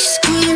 ice cream.